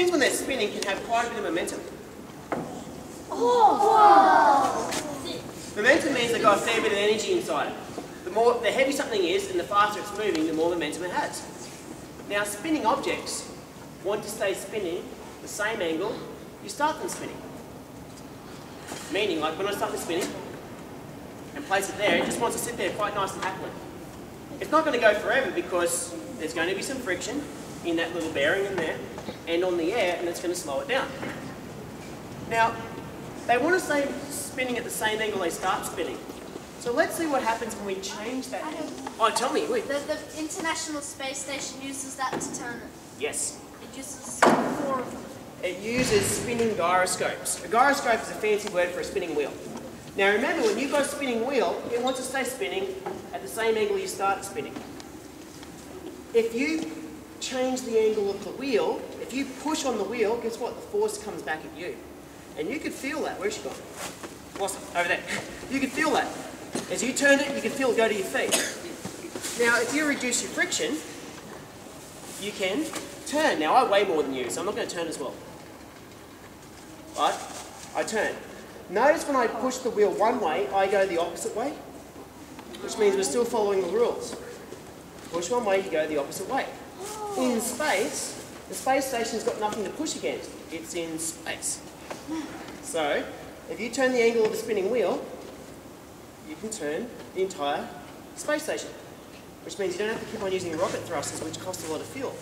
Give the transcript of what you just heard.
things when they're spinning can have quite a bit of momentum. Oh, momentum means they've got a fair bit of energy inside it. The more, the heavier something is and the faster it's moving, the more momentum it has. Now spinning objects want to stay spinning the same angle you start them spinning. Meaning, like when I start them spinning and place it there, it just wants to sit there quite nice and happily. It's not going to go forever because there's going to be some friction in that little bearing in there and on the air and it's going to slow it down. Now, they want to stay spinning at the same angle they start spinning. So let's see what happens when we change that. Oh, tell me, wait. The, the International Space Station uses that to turn it. Yes. It uses four of them. It uses spinning gyroscopes. A gyroscope is a fancy word for a spinning wheel. Now remember, when you've got a spinning wheel, it wants to stay spinning at the same angle you start spinning. If you change the angle of the wheel, if you push on the wheel, guess what? The force comes back at you. And you could feel that. Where's she gone? It. Over there. You can feel that. As you turn it, you can feel it go to your feet. Now, if you reduce your friction, you can turn. Now, I weigh more than you, so I'm not going to turn as well. Right? I turn. Notice when I push the wheel one way, I go the opposite way, which means we're still following the rules. Push one way, you go the opposite way. In space, the space station's got nothing to push against. It's in space. So, if you turn the angle of the spinning wheel, you can turn the entire space station. Which means you don't have to keep on using rocket thrusters, which cost a lot of fuel.